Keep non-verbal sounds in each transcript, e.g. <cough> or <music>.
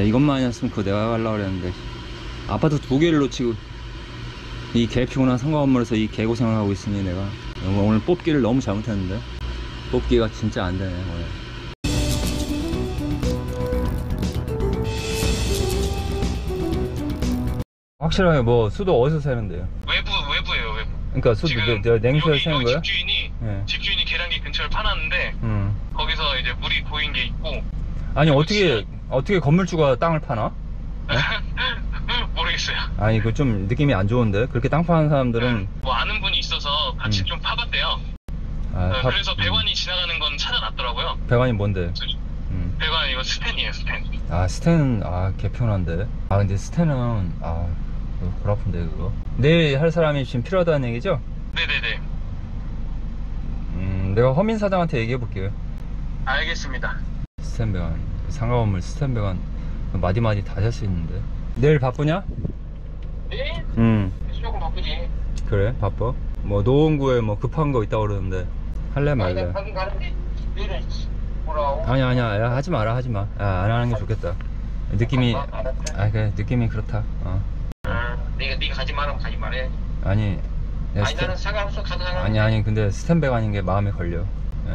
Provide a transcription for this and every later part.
내 이것만 아니었으면 그거 내가 가려고 그랬는데 아파트 두 개를 놓치고 이 개 피곤한 상가 건물에서 이 개고생을 하고 있으니 내가 오늘 뽑기를 너무 잘못했는데 뽑기가 진짜 안 되네 오늘 확실하게 뭐 수도 어디서 세는데요? 외부 외부예요 외부. 그러니까 수도 내, 내 냉수에 여기, 세는 여기 거야? 집주인이 예. 집주인이 계량기 근처를 파놨는데 음. 거기서 이제 물이 고인 게 있고 아니 어떻게 어떻게 건물주가 땅을 파나? <laughs> 모르겠어요. 아니 그좀 느낌이 안 좋은데 그렇게 땅 파는 사람들은 뭐 아는 분이 있어서 같이 음. 좀 파봤대요. 아, 어, 파- 그래서 배관이 지나가는 건 찾아놨더라고요. 배관이 뭔데? 그래서 음. 배관 이거 스텐이에요 스텐. 아 스텐은 아 개편한데 아 근데 스텐은 아 그거 골 아픈데 그거 내일 할 사람이 지금 필요하다는 얘기죠? 네네네. 음 내가 허민 사장한테 얘기해 볼게요 알겠습니다. 스텐 배관 그 상가 건물 스텐 배관 마디마디 다 살 수 있는데 내일 바쁘냐? 네? 음 조금 바쁘지. 그래 바빠 뭐 노원구에 뭐 급한 거 있다고 그러는데 할래 말래 가긴 가는데 내일은 뭐라고? 아니야 아니야 야, 하지 마라 하지 마안 하는 게 좋겠다 느낌이 아, 알았어. 아 그래 느낌이 그렇다 어 아, 내가 네가 가지 말라면 가지 말해. 아니 아니 스텐- 나는 상관없어 가도 상관없어. 아니 아니 근데 스텐 배관인 게 마음에 걸려 예.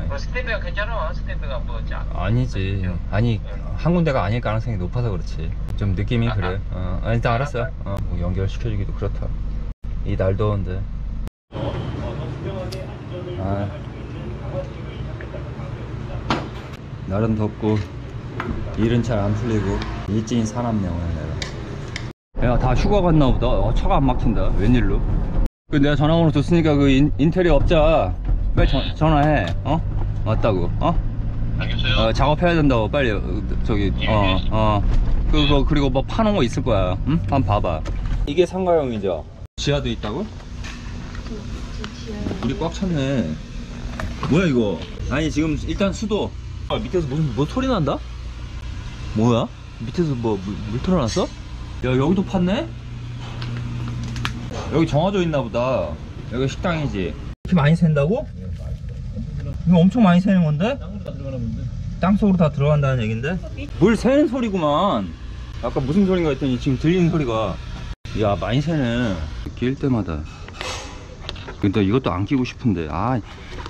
뭐 스탠드가 괜찮아. 스탠드가 뭐 자. 아니지. 아니 한 군데가 아닐 가능성이 높아서 그렇지. 좀 느낌이 그래 어 아, 일단 알았어 어, 뭐 연결시켜주기도 그렇다. 이 날 더운데. 아. 날은 덥고 일은 잘 안 풀리고 일진이 오늘 내가 야 다 휴가 갔나 보다. 어, 차가 안 막힌다. 웬일로? 그 내가 전화번호 줬으니까 그 인, 인테리어 업자 빨리 전, 전화해 어? 왔다고 어? 알겠어요. 어, 작업해야 된다고 빨리 어, 저기 어어 그거 그리고 뭐 파는 거 있을 거야 응? 한번 봐봐 이게 상가형이죠 지하도 있다고? 물이 꽉 찼네 뭐야 이거 아니 지금 일단 수도 아, 밑에서 무슨 뭐 소리 난다? 뭐야? 밑에서 뭐물 틀어놨어? 야 여기도 팠네? 여기 정화조 있나 보다 여기 식당이지 이렇게 많이 샌다고? 이거 엄청 많이 새는 건데? 땅속으로 다 들어간다는 얘긴데? 물 새는 소리구만. 아까 무슨 소린가 했더니 지금 들리는 소리가. 야 많이 새네. 낄 때마다. 근데 이것도 안 끼고 싶은데. 아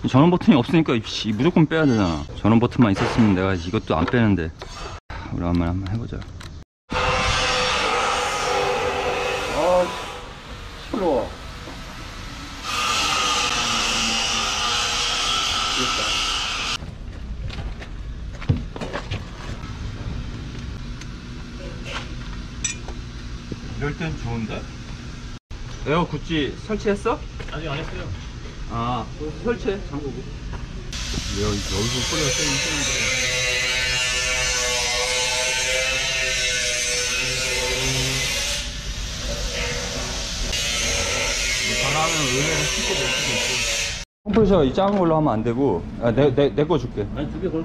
전원 버튼이 없으니까 씨, 무조건 빼야 되잖아. 전원 버튼만 있었으면 내가 이것도 안 빼는데. 우리 한번 한번 해보자 땐 좋은데? 에어 구찌 설치했어? 아직 안 했어요. 아, 설치해, 잠그고. 여기, 여기서 소리가 새는데. 바람은 의외로 쉽게 낼 수도 있고. 컴프레셔 이 작은 걸로 하면 안 되고, 아, 내, 내, 내 거 줄게. 아니 두개 걸.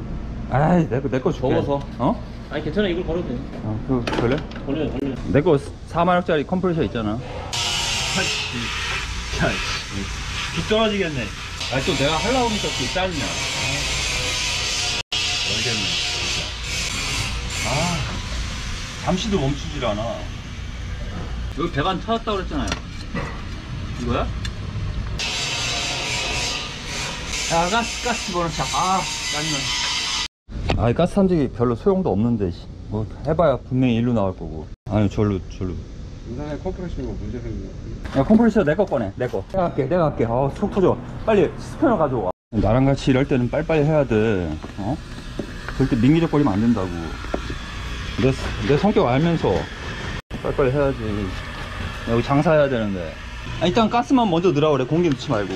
아이, 내 거, 내 거 줄게. 접어서. 어? 아니 괜찮아 이걸 걸어도 돼. 어, 그? 걸려 걸려. 내거 4만원짜리 컴프레셔 있잖아. 뚝 떨어지겠네. 아니, 또 내가 하려고 하니까 또 짜증나. 모르겠네, 진짜. 아, 잠시도 멈추질 않아. 여기 배관 터졌다고 그랬잖아요. 이거야? 야, 가스, 가스 집어넣자. 아, 짜증나. 아이, 가스 탐지기 별로 소용도 없는데, 씨. 뭐, 해봐야 분명히 일로 나올 거고. 아니, 절로, 절로. 인상에 컴프레셔가 문제 생긴 것 같아요. 야 컴프레셔 내 거 꺼내 내거. 내가 할게 내가 할게. 어 속 터져. 빨리 스패너 가져와. 나랑 같이 일할 때는 빨리빨리 해야 돼. 어? 절대 민기적거리면 안 된다고. 내, 내 성격 알면서. 빨리빨리 해야지. 여기 장사해야 되는데. 아, 일단 가스만 먼저 넣으라 그래. 공기 넣지 말고.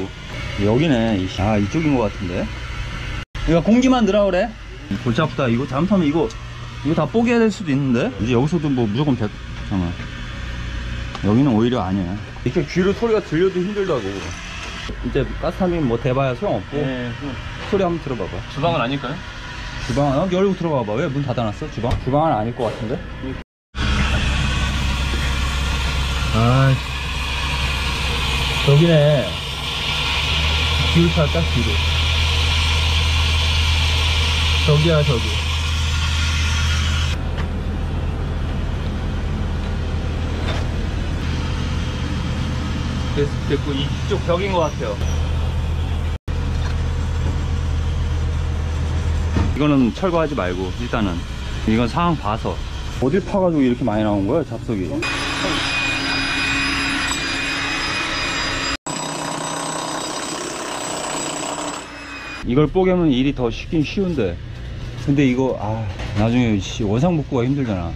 여기네. 아 이쪽인 것 같은데. 이거 공기만 넣으라 그래 골치 아프다 이거 잘못하면 이거 이거 다 뽀개야 될 수도 있는데 이제 여기서도 뭐 무조건 배 잠깐만 여기는 오히려 아니야. 이렇게 귀로 소리가 들려도 힘들다고. 이제 가스타민 뭐 대봐야 소용없고. 네. 소리 한번 들어봐봐. 주방은 아닐까요? 주방 안 열고 들어가봐. 왜 문 닫아놨어? 주방? 주방은 아닐 것 같은데? 아, 여기네. 뒤로 살까? 뒤로. 저기야 저기. 됐, 됐고 이쪽 벽인 것 같아요. 이거는 철거하지 말고 일단은. 이건 상황 봐서. 어딜 파가지고 이렇게 많이 나온 거야 잡석이? 이걸 뽀개면 일이 더 쉽긴 쉬운데. 근데 이거 아 나중에 씨, 원상 복구가 힘들잖아.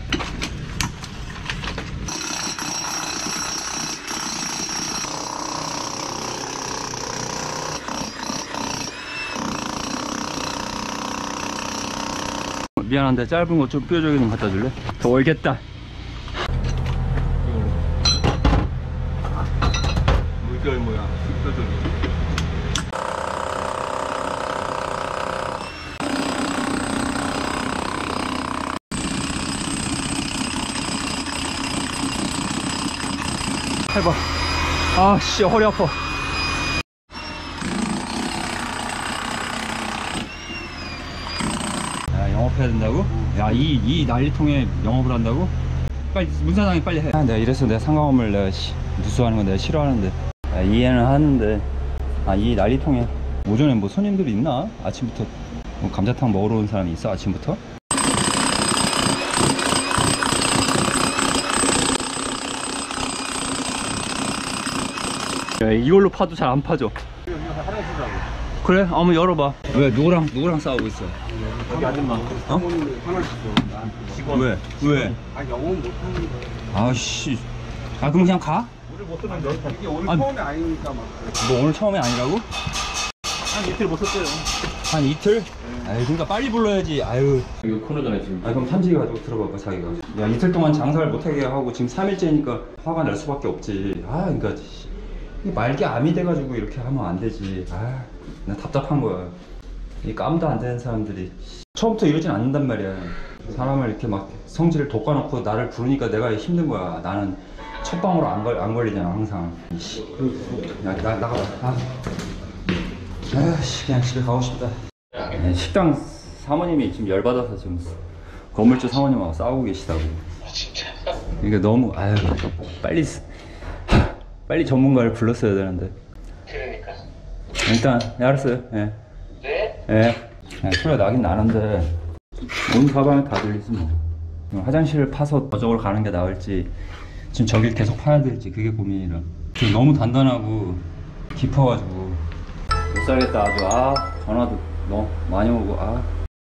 미안한데 짧은 거 좀 뾰족이 좀 갖다 줄래? 더 얼겠다. 물결 모양 뾰족이 해봐 아씨 허리 아파 야 영업해야 된다고? 야이 이 난리통에 영업을 한다고? 빨리 문사장이 빨리 해 아, 내가 이래서 내가 상가업을 내가 씨, 누수하는 건 내가 싫어하는데 야, 이해는 하는데 아 이 난리통에 오전에 뭐 손님들이 있나? 아침부터 뭐 감자탕 먹으러 온 사람이 있어 아침부터? 야, 이걸로 파도 잘 안 파죠? 그래? 한번 열어봐. 왜? 누구랑, 누구랑 싸우고 있어? 여기 아줌마. 어? 직원. 왜? 왜? 아 영어 못하는 거. 아씨. 아, 그럼 그냥 가? 물을 못 쓰면 너 이게 오늘 아니. 처음이 아니니까 막. 너 오늘 처음이 아니라고? 한 이틀 못 썼어요. 한 이틀? 아유, 그러니까 빨리 불러야지. 아유. 이거 코너잖아요 지금. 아, 그럼 탐지기 가지고 들어봐봐, 자기가. 야, 이틀 동안 장사를 못하게 하고 지금 3일째니까 화가 날 수밖에 없지. 아, 그러니까. 씨, 이게 말기 암이 돼가지고 이렇게 하면 안 되지. 아, 나 답답한 거야. 이 깜도 안 되는 사람들이. 처음부터 이러진 않는단 말이야. 사람을 이렇게 막 성질을 돋궈놓고 나를 부르니까 내가 힘든 거야. 나는 첫 방으로 안, 걸, 안 걸리잖아, 항상. 야, 나, 나가봐. 아. 아씨, 그냥 집에 가고 싶다. 네, 식당 사모님이 지금 열받아서 지금 건물주 사모님하고 싸우고 계시다고. 진짜. 이게 너무 아유 빨리 쓰- 빨리 전문가를 불렀어야 되는데 그러니까. 일단 네, 알았어요. 예. 네? 예. 예, 소리가 나긴 나는데 온 가방에 다 들리지 뭐. 어, 화장실을 파서 저쪽으로 가는 게 나을지 지금 저길 계속 파야 될지 그게 고민이라. 지금 너무 단단하고 깊어가지고 못 살겠다 아주 아 전화도 너무 많이 오고 아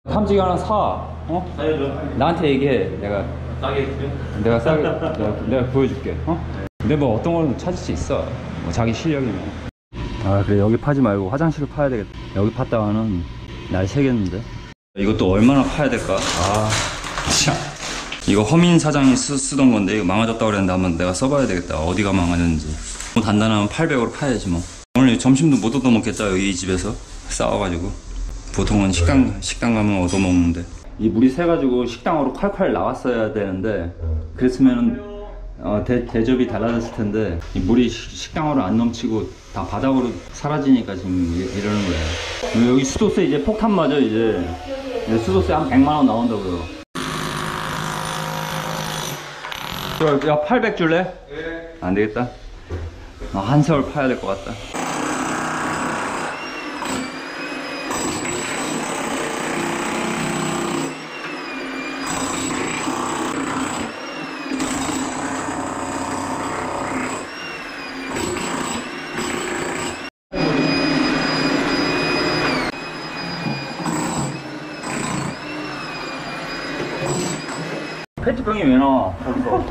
탐지기 하나 사 어? 사야죠. 나한테 얘기해 내가 싸게 해주세요. 내가 싸게 내가, 내가 보여줄게 어? 근데 뭐 어떤 거는 찾을 수 있어. 뭐 자기 실력이면. 아 그래. 여기 파지 말고 화장실을 파야 되겠다. 여기 팠다가는 날 새겠는데? 이것도 얼마나 파야 될까? 아참. 이거 허민 사장이 쓰, 던 건데 이거 망가졌다고 그랬는데 한번 내가 써봐야 되겠다. 어디가 망가졌는지. 뭐 단단하면 800으로 파야지 뭐. 오늘 점심도 못 얻어먹겠다 이 집에서. 싸워가지고. 보통은 식당 식당 가면 얻어먹는데. 이 물이 새가지고 식당으로 콸콸 나왔어야 되는데 그랬으면은 어, 대, 대접이 달라졌을 텐데 이 물이 시- 식당으로 안 넘치고 다 바닥으로 사라지니까 지금 이, 이러는 거예요. 여기 수도세 이제 폭탄 맞아 이제. 이제 수도세 한 100만 원 나온다고요. 그럼 야800 줄래? 네. 안 되겠다. 나한 세월 파야 될 것 같다 페트병이 왜 나와 벌써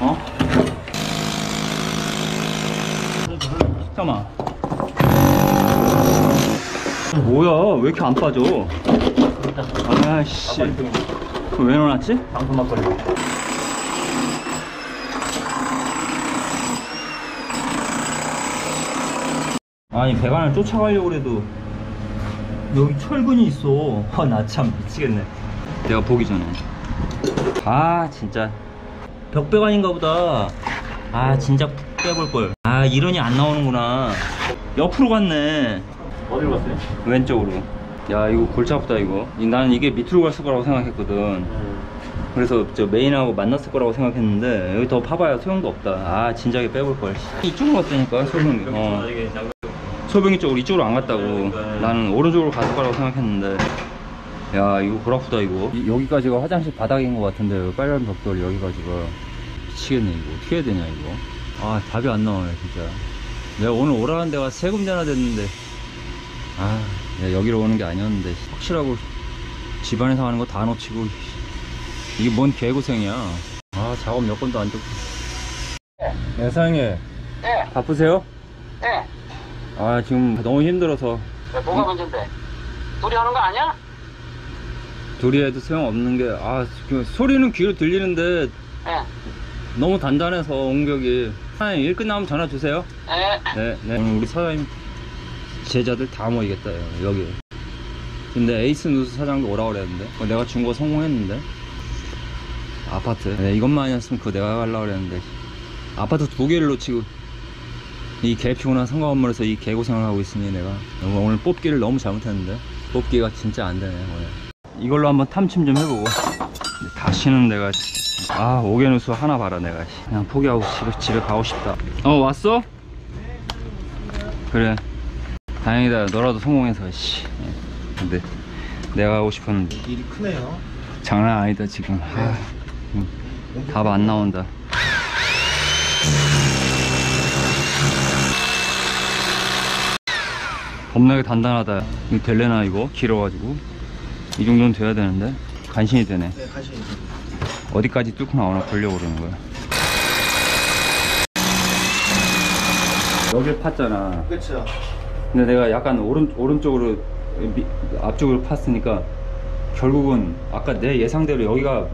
어? 잠깐만 뭐야 왜 이렇게 안 빠져. 아씨. 왜 넣어놨지? 방송 막걸리. 아니 배관을 쫓아가려고 그래도 여기 철근이 있어. 아, 나 참 미치겠네. 내가 보기 전에. 아 진짜. 벽배관인가 보다. 아 진짜 빼볼 걸. 아 이런이 안 나오는구나. 옆으로 갔네. 어디로 갔어요? 왼쪽으로 야 이거 골치 아프다 이거. 이- 나는 이게 밑으로 갔을 거라고 생각했거든. 그래서 저 메인하고 만났을 거라고 생각했는데 여기 더 파봐야 소용도 없다. 아 진작에 빼볼 걸. 이쪽으로 갔다니까 소병이. 어. 소병이 쪽으로 이쪽으로 안 갔다고. 나는 오른쪽으로 갔을 거라고 생각했는데. 야 이거 골 아프다 이거. 이- 여기까지가 화장실 바닥인 것 같은데 여기 빨간 벽돌 여기까지가 미치겠네 이거. 어떻게 해야 되냐 이거? 아 답이 안 나오네 진짜. 내가 오늘 오라는 데가 세금 전화 됐는데. 아. 야, 여기로 오는 게 아니었는데 확실하고 집안에서 하는 거 다 놓치고 이게 뭔 개고생이야 아 작업 몇 번도 안 좋고 네 사장님 네. 바쁘세요? 네. 아 지금 너무 힘들어서 왜, 뭐가 문제인데? 둘이 하는 거 아니야? 둘이 해도 소용없는 게아 소리는 귀로 들리는데 예. 너무 단단해서 옹벽이 사장님 일 끝나면 전화 주세요 예. 네, 네. 오늘 우리 사장님 제자들 다 모이겠다 여기. 근데 에이스 누수 사장도 오라고 그랬는데 내가 준 거 성공했는데? 아파트. 네, 이것만 아니었으면 그거 내가 가려고 그랬는데. 아파트 두 개를 놓치고 이 개피곤한 상가 건물에서 이 개고생을 하고 있으니 내가. 오늘 뽑기를 너무 잘못했는데? 뽑기가 진짜 안 되네 오늘. 이걸로 한번 탐침 좀 해보고. 다시는 내가 아 오개누수 하나 봐라 내가. 그냥 포기하고 집에, 집에 가고 싶다. 어 왔어? 그래 다행이다. 너라도 성공해서 씨. 근데 내가 하고 싶은 일이 크네요. 장난 아니다 지금. 답안 나온다. 겁나게 단단하다. 이거 될래나 이거? 길어가지고. 이 정도는 돼야 되는데. 간신히 되네. 네, 가시. 어디까지 뚫고 나오나 보려고 그러는 거야. 여길 팠잖아. 그렇죠. 근데 내가 약간 오른, 오른쪽으로 미- 앞쪽으로 팠으니까 결국은 아까 내 예상대로 여기가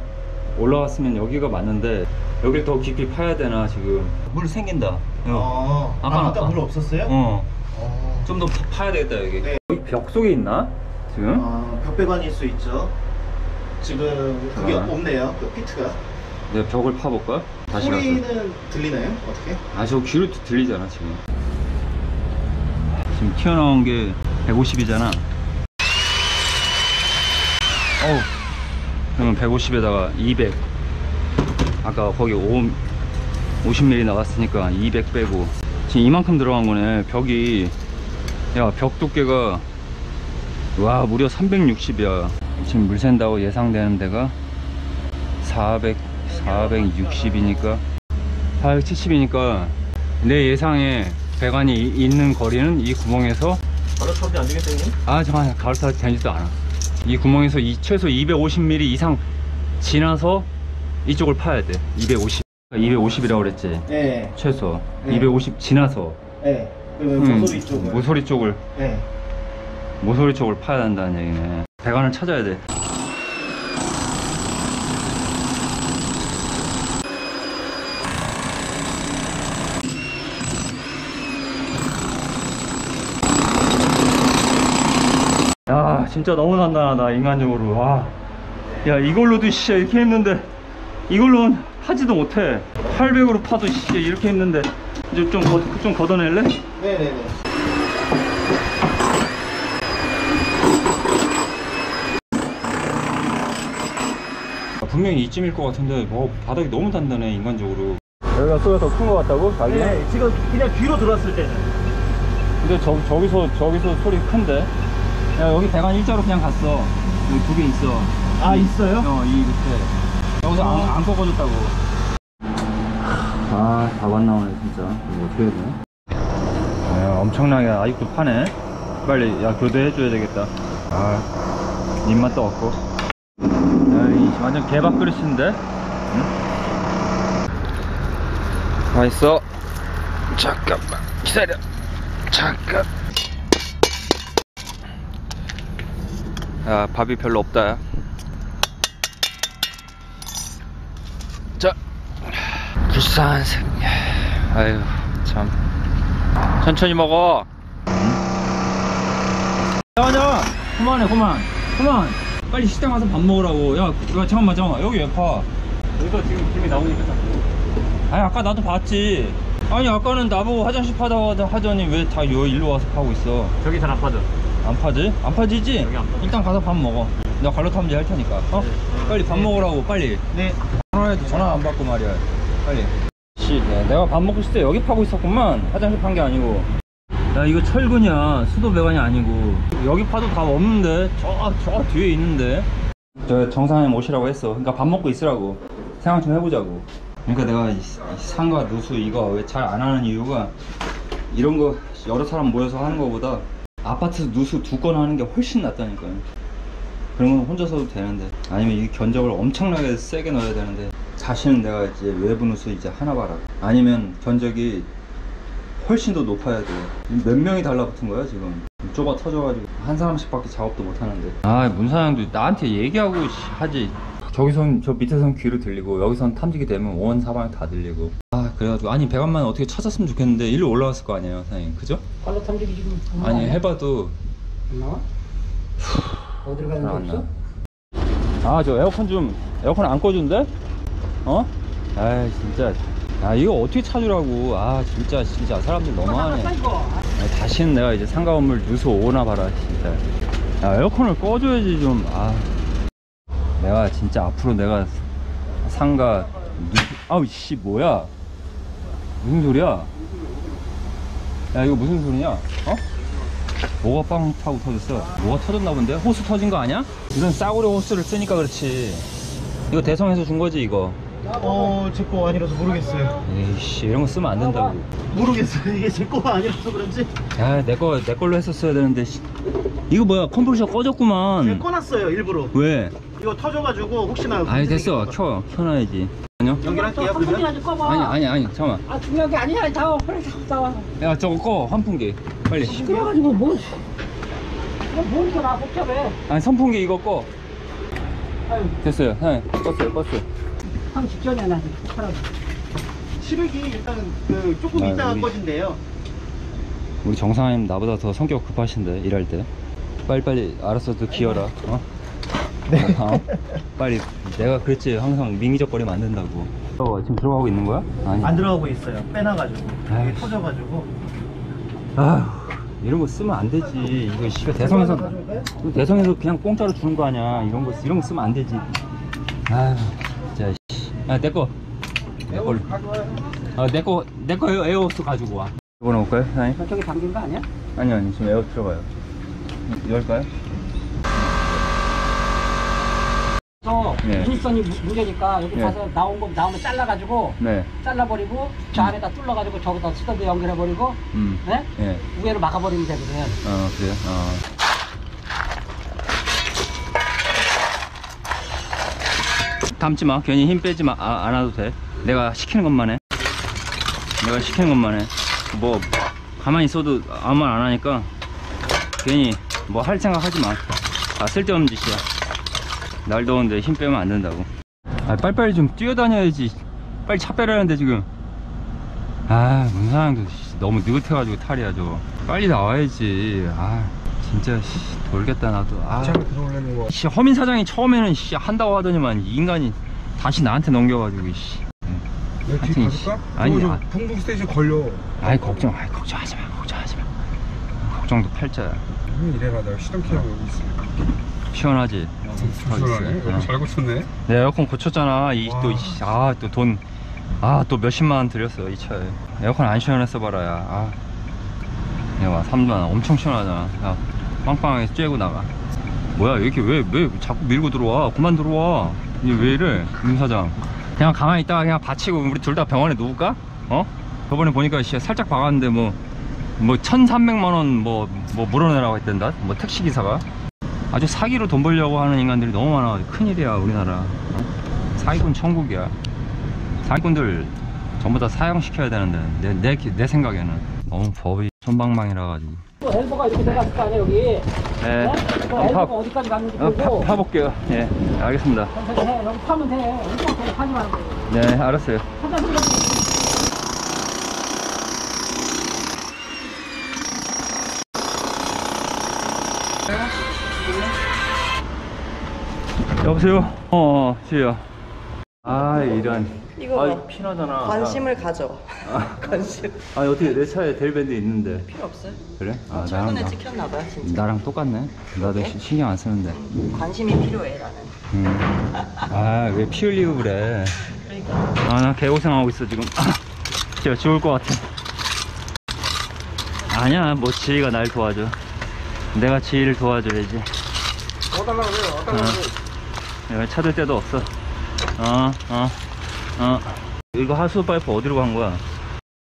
올라왔으면 여기가 맞는데 여길 더 깊이 파야 되나 지금 물 생긴다 어. 아까- 아, 아까 물 없었어요? 어. 어. 좀 더 파야 되겠다 여기 네. 여기 벽 속에 있나? 지금? 어, 벽배관일 수 있죠. 지금 그게 아. 없네요. 그 피트가. 내가 벽을 파볼까? 다시 가서 소리는 들리나요? 어떻게? 아저 귀로 들리잖아 지금 지금 튀어나온 게 150이잖아. 어우. 그러면 150에다가 200 아까 거기 5, 50mm 나갔으니까 200 빼고. 지금 이만큼 들어간 거네 벽이. 야 벽 두께가 와 무려 360이야. 지금 물 샌다고 예상되는 데가 400 460이니까? 470이니까? 내 예상에 배관이 이- 있는 거리는 이 구멍에서 바로 탑이 안 되겠다 형님? 아 잠깐만 가로사 되지도 않아 이 구멍에서 이 최소 250mm 이상 지나서 이쪽을 파야 돼 250 250이라고 그랬지 네. 최소 네. 250 지나서 네. 음, 모서리 쪽을. 모서리 쪽을 네. 모서리 쪽을 파야 된다는 얘기네 배관을 찾아야 돼 진짜 너무 단단하다 인간적으로 와. 야 이걸로도 씨 이렇게 했는데 이걸로는 하지도 못해 800으로 파도 씨 이렇게 했는데 이제 좀, 걷, 좀 걷어낼래? 네네네. 아, 분명히 이쯤일 것 같은데 뭐 바닥이 너무 단단해 인간적으로 여기가 소리가 더 큰 것 같다고? 자기는? 네, 지금 그냥 뒤로 들어왔을 때는 근데 저, 저기서 저기서 소리 큰데 야 여기 배관 일자로 그냥 갔어. 여기 두 개 있어. 아 있어요? 어 이 밑에. 여기서 안, 안 꺾어줬다고. 아 다안 나오네 진짜. 이거 어떻게 해야 되나? 야 엄청나게 아직도 파네. 빨리 야 교대해줘야 되겠다. 아 입맛도 없고. 야이 완전 개밥 그릇인데? 응? 가 있어? 잠깐만 기다려. 잠깐 야 밥이 별로 없다. 야. 자. 불쌍한 새끼. 아유 참. 천천히 먹어. 야야 그만해 그만. 그만. 빨리 식당 가서 밥 먹으라고. 야, 야 잠깐만 잠깐만. 여기 왜파? 여기서 지금 김이 나오니까 자꾸. 아니 아까 나도 봤지. 아니 아까는 나보고 화장실 파다고 하더니 왜 다 일로 와서 파고 있어? 저기 잘안 빠져 안 파지? 안 파지지? 여기 안. 일단 가서 밥 먹어 나 갈로 탐지 할 테니까. 어? 빨리 밥 먹으라고 빨리. 네. 전화해도 전화 안 받고 말이야. 빨리. 씨, 야, 내가 밥 먹고 있을 때 여기 파고 있었구만. 화장실 판 게 아니고. 야, 이거 철근이야. 수도 배관이 아니고. 여기 파도 다 없는데. 저, 저 뒤에 있는데. 저 정상에 오시라고 했어. 그러니까 밥 먹고 있으라고. 생각 좀 해보자고. 그러니까 내가 이, 이 상가 누수 이거 왜 잘 안 하는 이유가 이런 거 여러 사람 모여서 하는 거보다 아파트 누수 두 건 하는 게 훨씬 낫다니까요. 그런 건 혼자 서도 되는데 아니면 이 견적을 엄청나게 세게 넣어야 되는데 다시는 내가 이제 외부 누수 이제 하나 봐라. 아니면 견적이 훨씬 더 높아야 돼 몇 명이 달라붙은 거야 지금? 좁아 터져가지고 한 사람씩밖에 작업도 못 하는데. 아 문사장도 나한테 얘기하고 씨, 하지. 저기선 저 밑에선 귀로 들리고 여기선 탐지기 되면 원 사방에 다 들리고. 아 그래가지고 아니 배관만 어떻게 찾았으면 좋겠는데 일로 올라왔을 거 아니에요 사장님 그죠? 발로 탐지기 지금 안 아니 나와? 해봐도 안 나와? 어디로 가는 거? 없어? 아 저 에어컨 좀 에어컨 안 꺼준대? 어? 아 진짜 아 이거 어떻게 찾으라고 아 진짜 진짜 사람들 너무하네 아, 다시는 내가 이제 상가 건물 누수 오나 봐라 진짜 야 에어컨을 꺼줘야지 좀아 내가 진짜 앞으로 내가 상가 누수 아우 씨 뭐야 무슨 소리야 야 이거 무슨 소리냐 어? 뭐가 빵 타고 터졌어? 뭐가 터졌나 본데? 호스 터진 거 아니야? 이런 싸구려 호스를 쓰니까 그렇지 이거 대성에서 준 거지 이거 어, 제 거 아니라서 모르겠어요. 에이씨 이런 거 쓰면 안 된다고 모르겠어요. 이게 제 거가 아니라서 그런지. 야내거내 걸로 했었어야 되는데 씨. 이거 뭐야 컴프레셔 꺼졌구만 꺼놨어요, 일부러. 왜? 이거 터져가지고 혹시나. 아니 됐어 문제 켜 켜놔야지 연결할게요, 한 그러면. 좀 꺼봐. 아니 아니 아니 잠깐만 아 중요한 게 아니야. 나와. 그래 나와. 야 저거 꺼 환풍기 빨리 시끄러가지고 뭐. 이거 뭔가 나 복잡해. 아니 선풍기 이거 꺼 아유, 됐어요 사장님 껐어요 껐어요 한 직전이야 나 지금. 시력이 일단 그 조금 아, 이따가 우리- 꺼진대요. 우리 정상님 나보다 더 성격 급하신데 일할 때 빨리빨리 또 기어라 어? 네 어? 빨리 내가 그랬지 항상 민기적거리면 안 된다고 어, 지금 들어가고 있는 거야? 아니 안 들어가고 있어요. 빼놔가지고. 이게 아이씨. 터져가지고. 아휴 이런 거 쓰면 안 되지 이거 씨가 대성에서 이거 대성에서 그냥 공짜로 주는 거 아니야 이런 거 이런 거 쓰면 안 되지 아휴 진짜 씨. 아 내거 내 걸로 아 내거 내거 에어호스 가지고 와 이거 넣을까요 사장님? 저쪽에 담긴 거 아니야? 아니 아니 지금 에어 들어가요 열까요? 또 네. 유니온이 무- 문제니까 여기 네. 가서 나온 거 나오면 잘라가지고 네 잘라버리고 저 안에다 뚫어가지고 저기다 스터드 연결해버리고 음. 네? 예. 위에로 막아버리면 되거든. 어, 그래요? 어. 담지 마. 괜히 힘 빼지 마. 아, 안 와도 돼. 내가 시키는 것만 해. 내가 시키는 것만 해. 뭐, 가만히 있어도 아무 말 안 하니까 괜히 뭐 할 생각 하지 마. 아, 쓸데없는 짓이야. 날 더운데 힘 빼면 안 된다고. 아, 빨리빨리 좀 뛰어다녀야지. 빨리 차 빼라는데 지금. 아, 문사장도 씨, 너무 느긋해가지고 탈이야, 저거. 빨리 나와야지. 아, 진짜, 씨, 돌겠다, 나도. 아. 씨, 허민 사장이 처음에는 씨, 한다고 하더니만 이 인간이 다시 나한테 넘겨가지고, 씨. 내 하여튼, 씨. 아니, 아. 풍북 스테이션 걸려. 아이, 걱정, 아이, 걱정하지 마, 걱정하지 마. 걱정도 팔자야. 형 이래라 내가 시동키하고 여기 있으니까. 시원하지? 불편하네. 어. 잘 고쳤네. 내 에어컨 고쳤잖아. 이, 와. 또, 이, 아, 또 돈. 아, 또 몇십만 원 들였어, 이 차에. 에어컨 안 시원했어 봐라, 야. 아. 야, 봐, 3만 원 엄청 시원하잖아. 야, 빵빵하게 쬐고 나가. 뭐야, 이렇게 왜, 왜 자꾸 밀고 들어와? 그만 들어와. 이게 왜 이래, 임 사장. 그냥 가만히 있다가 그냥 받치고 우리 둘 다 병원에 누울까? 어? 저번에 보니까 씨, 살짝 박았는데 뭐, 뭐 1,300만원 뭐, 뭐 물어내라고 했댄다? 뭐 택시기사가? 아주 사기로 돈 벌려고 하는 인간들이 너무 많아가지고 큰일이야 우리나라 어? 사기꾼 천국이야 사기꾼들 전부 다 사형시켜야 되는데 내, 내, 기- 내 생각에는 너무 법이 손방망이라 가지고 또 엘보가 이렇게 돼갔을 거 아니야 여기. 네 네? 엘보가 파, 어디까지 갔는지 어, 보고. 파, 파볼게요 예 알겠습니다 천천히 해. 여기 파면 돼. 엄청 돼. 하지 말고. 네 알았어요 끓 여. 여보세요? 어, 어 지우야 아 이런 이거 아 봐. 피나잖아 관심을 가져. 아. <laughs> 관심. 아니 어떻게 내 차에 델밴드 있는데 필요 없어요. 그래? 아 최근에 나랑 찍혔나 봐요, 진짜. 나랑 똑같네 나도 시- 신경 안 쓰는데 관심이 필요해, 나는. 음. 아 왜 피 흘리고 그래 그러니까. 아 나 개고생하고 있어 지금 <laughs> 진짜 죽을 것 같아 아니야 뭐 지희가 날 도와줘 내가 지희를 도와줘야지 와달라 그래 와달라 어. 그래 내가 찾을 데도 없어 어 어, 어. 이거 하수 파이프 어디로 간 거야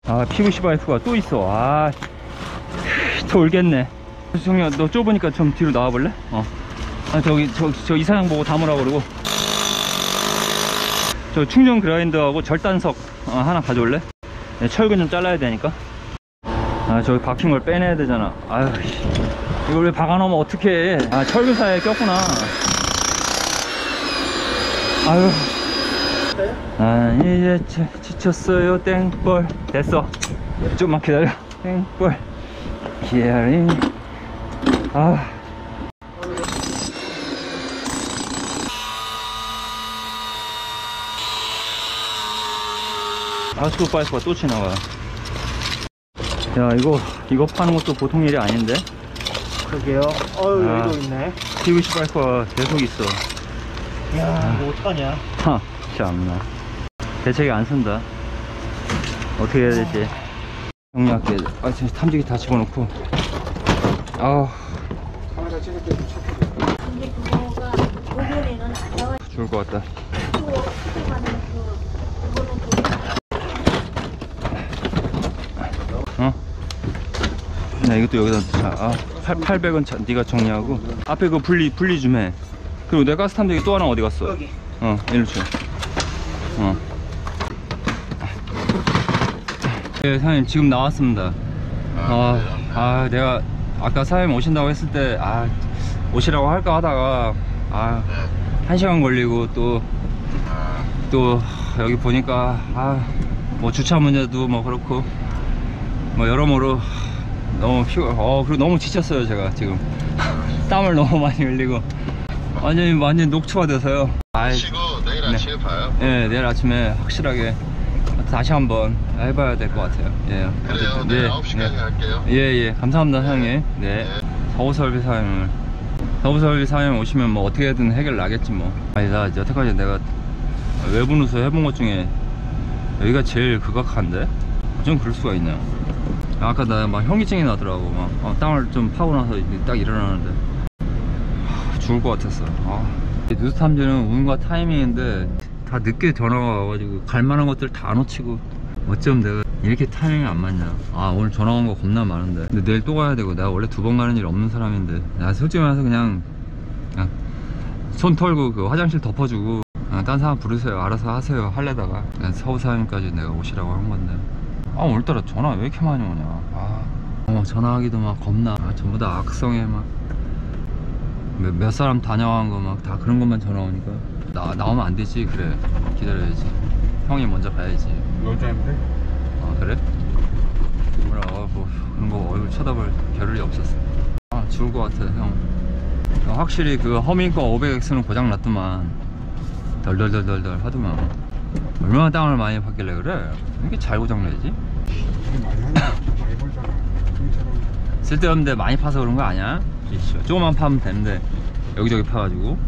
아 PVC 파이프가 또 있어 아 돌겠네 정이야 너 좁으니까 좀 뒤로 나와볼래? 어. 아 저기 저, 저 이사장 보고 담으라고 그러고 저 충전 그라인더하고 절단석 어, 하나 가져올래? 네, 철근 좀 잘라야 되니까 아 저기 박힌 걸 빼내야 되잖아 아유 씨. 이걸 왜 박아놓으면 어떡해 아 철근 사이에 꼈구나 아유. 아 이제 지, 지쳤어요 땡벌 됐어. 좀만 기다려. 땡벌 기다림 아. 아스코 파이프가 또 지나가 야 이거 이거 파는 것도 보통 일이 아닌데? 그러게요. 어유 아. 여기도 있네. PVC 파이프가 계속 있어 야, 이거 어떡하냐. 하 참나. 대책이 안 쓴다. 어떻게 해야 될지. 정리할게 아 지금 탐지기 다 집어넣고. 아 카메라 찍을 때 도 착해져 근데 그거가 고변에는 안 나와 죽을 것 같다. 어? 나 이것도 여기다 넣자 아 8, 800원 차, 네가 정리하고. 앞에 그 분리 분리 좀 해 그리고 내 가스 탐지기 또 하나 어디 갔어? 여기. 어 일로 줘. 어. 네 사장님 지금 나왔습니다. 아, 아 내가 아까 사장님 오신다고 했을 때 아 오시라고 할까 하다가 아 한 시간 걸리고 또 또 여기 보니까 아 뭐 주차 문제도 뭐 그렇고 뭐 여러모로 너무 피곤 어 그리고 너무 지쳤어요 제가 지금. <laughs> 땀을 너무 많이 흘리고 완전히 완전 녹초가 돼서요. 아이, 쉬고 내일 네. 아침에 봐요. 예 내일 아침에 확실하게 다시 한번 해봐야 될 것 같아요. 예. 그래요. 어쨌든, 내일 예, 9시까지 예. 갈게요. 예 예. 감사합니다 사장님. 네. 서우설비 사장님을. 서우설비 사장님 오시면 뭐 어떻게든 해결 나겠지 뭐. 아니 나 여태까지 내가 외부 누수 해본 것 중에 여기가 제일 극악한데? 좀 그럴 수가 있냐. 아까 나 막 현기증이 나더라고. 막 어, 땅을 좀 파고 나서 딱 일어나는데. 하, 죽을 것 같았어 아. 뉴스 탐지는 운과 타이밍인데 다 늦게 전화가 와가지고 갈 만한 것들 다 놓치고 어쩜 내가 이렇게 타이밍이 안 맞냐. 아 오늘 전화 온 거 겁나 많은데. 근데 내일 또 가야 되고 내가 원래 두 번 가는 일 없는 사람인데. 나 솔직히 말해서 그냥 그냥 손 털고 그 화장실 덮어주고 딴 사람 부르세요. 알아서 하세요. 할래다가 서우 사장님까지 내가 오시라고 한 건데. 아 오늘따라 전화 왜 이렇게 많이 오냐. 아 어, 전화하기도 막 겁나. 아, 전부 다 악성에 막 몇, 몇 사람 다녀간 거 막 다 그런 것만 전화 오니까 나, 나오면 안 되지. 그래. 기다려야지. 형이 먼저 가야지. 여자인데? 아 그래? 뭐라 어, 뭐 그런 거 얼굴 쳐다볼 겨를이 없었어. 아 죽을 것 같아 형. 어, 확실히 그 허밍거 500X는 고장 났더만. 덜덜덜덜덜 하더만. 얼마나 땅을 많이 팠길래 그래? 왜 이렇게 잘 고장 내지? 돈 많이 벌잖아. 쓸데없는데 많이 파서 그런 거 아니야? 조금만 파면 되는데 여기저기 파가지고